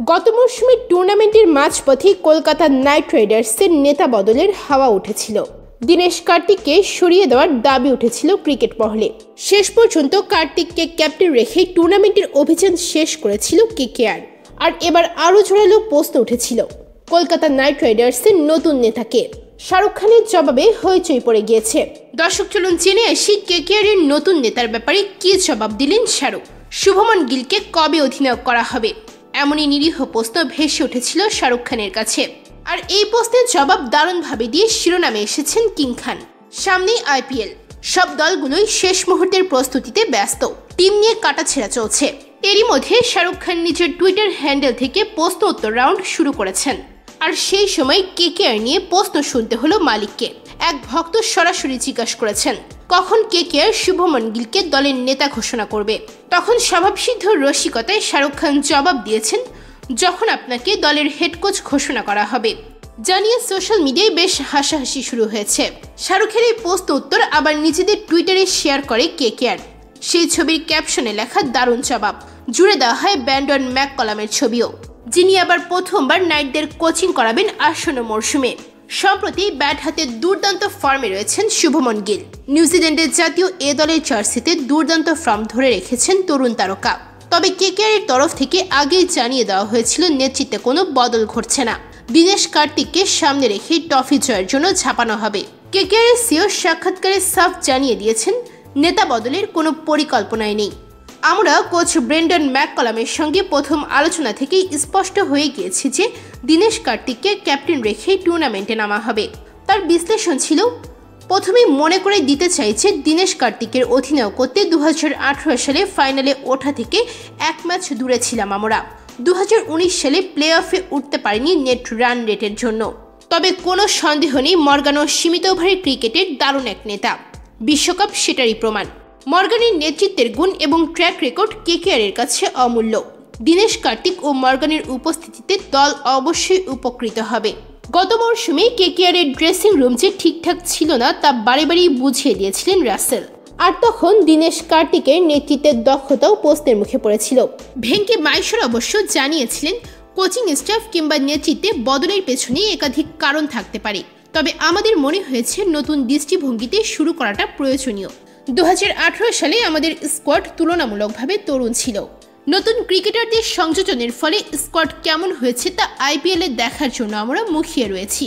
গত মৌসুমে টুর্নামেন্টের মাঝপথে কলকাতা নাইট রাইডার্সের নেতা বদলের হাওয়া উঠেছিল। দীনেশ কার্তিককে সরিয়ে দেওয়ার দাবি উঠেছিল ক্রিকেট মহলে। শেষ পর্যন্ত কার্তিককে ক্যাপ্টেন রেখে টুর্নামেন্টের অভিযান শেষ করেছিল কেকেআর। আর এবার আরও জোরালো প্রশ্ন উঠেছিল কলকাতা নাইট রাইডার্সের নতুন নেতাকে। শাহরুখ খানের জবাবে হইচই পড়ে গিয়েছে। দর্শক চলুন জেনে আসি কেকেআর এর নতুন নেতার ব্যাপারে কি জবাব দিলেন শাহরুখ। শুভমন গিলকে কবে অধিনায়ক করা হবে? এমনই নিরীহ প্রশ্ন ভেসে উঠেছিল শাহরুখ খানের কাছে। আর এই প্রশ্নের জবাব দারুণভাবে দিয়ে শিরোনামে এসেছেন কিং খান। সামনেই আইপিএল। সব দলগুলোই শেষ মুহূর্তের প্রস্তুতিতে ব্যস্ত। টিম নিয়ে কাটাছেড়া চলছে। এরই মধ্যে শাহরুখ খান নিজের টুইটার হ্যান্ডেল থেকে প্রশ্ন উত্তর রাউন্ড শুরু করেছেন। আর সেই সময় কেকেআর নিয়ে প্রশ্ন শুনতে হলো মালিককে। এক ভক্ত সরাসরি জিজ্ঞাসা করেছেন কখন কেকেআর শুভমন গিলকে দলের নেতা ঘোষণা করবে? তখন স্বভাবসিদ্ধ রসিকতায় শাহরুখ খান জবাব দিয়েছেন, যখন আপনাকে দলের হেড কোচ ঘোষণা করা হবে। জানিয়ে সোশ্যাল মিডিয়ায় বেশ হাসাহাসি শুরু হয়েছে। শাহরুখের এই পোস্ট উত্তর আবার নিজেদের টুইটারে শেয়ার করে কেকেআর সেই ছবির ক্যাপশনে লেখা দারুণ জবাব, জুড়ে দেওয়া হয় ব্যান্ডন ম্যাক কলামের ছবিও। যিনি আবার প্রথমবার নাইটদের কোচিং করাবেন আসন্ন মরশুমে। সম্প্রতি ব্যাট হাতে দুর্দান্ত ফর্মে রয়েছেন শুভমন গিল। নিউজিল্যান্ডের জাতীয় এ দলের জার্সিতে দুর্দান্ত ফর্ম ধরে রেখেছেন তরুণ তারকা। তবে কেকেআরের তরফ থেকে আগেই জানিয়ে দেওয়া হয়েছিল নেতৃত্বে কোনো বদল ঘটছে না। দীনেশ কার্তিককে সামনে রেখে ট্রফি জয়ের জন্য ঝাঁপানো হবে। কেকেআরের সিও সাক্ষাৎকারে সাফ জানিয়ে দিয়েছেন, নেতা বদলের কোনো পরিকল্পনাই নেই। আমরা কোচ ব্রেন্ডন ম্যাককলামের সঙ্গে প্রথম আলোচনা থেকেই স্পষ্ট হয়ে গিয়েছি যে দীনেশ কার্তিককে ক্যাপ্টেন রেখে টুর্নামেন্টে নামা হবে। তার বিশ্লেষণ ছিল প্রথমে মনে করে দিতে চাইছে দীনেশ কার্তিকের অধিনায়ক করতে দু সালে ফাইনালে ওঠা থেকে এক ম্যাচ দূরে ছিলাম আমরা। দু হাজার উনিশ সালে প্লে অফে উঠতে পারেনি নেট রান রেটের জন্য। তবে কোনো সন্দেহ নেই, মর্গানো সীমিত ওভারের ক্রিকেটের দারুণ এক নেতা। বিশ্বকাপ সেটারই প্রমাণ। মর্গানের নেতৃত্বের গুণ এবং ট্র্যাক রেকর্ড কেকেআরের কাছে অমূল্য। দীনেশ কার্তিক ও মর্গানের উপস্থিতিতে দল অবশ্যই উপকৃত হবে। গত মরশুমে কেকেআরের ড্রেসিং রুম যে ঠিকঠাক ছিল না তা বারে বারেই বুঝিয়ে দিয়েছিলেন রাসেল। আর তখন দীনেশ কার্তিকের নেতৃত্বের দক্ষতাও প্রশ্নের মুখে পড়েছিল। ভেঙ্কে মাইশোর অবশ্য জানিয়েছিলেন, কোচিং স্টাফ কিংবা নেতৃত্বে বদলের পেছনে একাধিক কারণ থাকতে পারে। তবে আমাদের মনে হয়েছে নতুন দৃষ্টিভঙ্গিতে শুরু করাটা প্রয়োজনীয়। দু হাজার আঠারো সালে আমাদের স্কোয়াড তুলনামূলকভাবে তরুণ ছিল। নতুন ক্রিকেটারদের সংযোজনের ফলে স্কোয়াড কেমন হয়েছে তা আইপিএলে দেখার জন্য আমরা মুখিয়ে রয়েছি।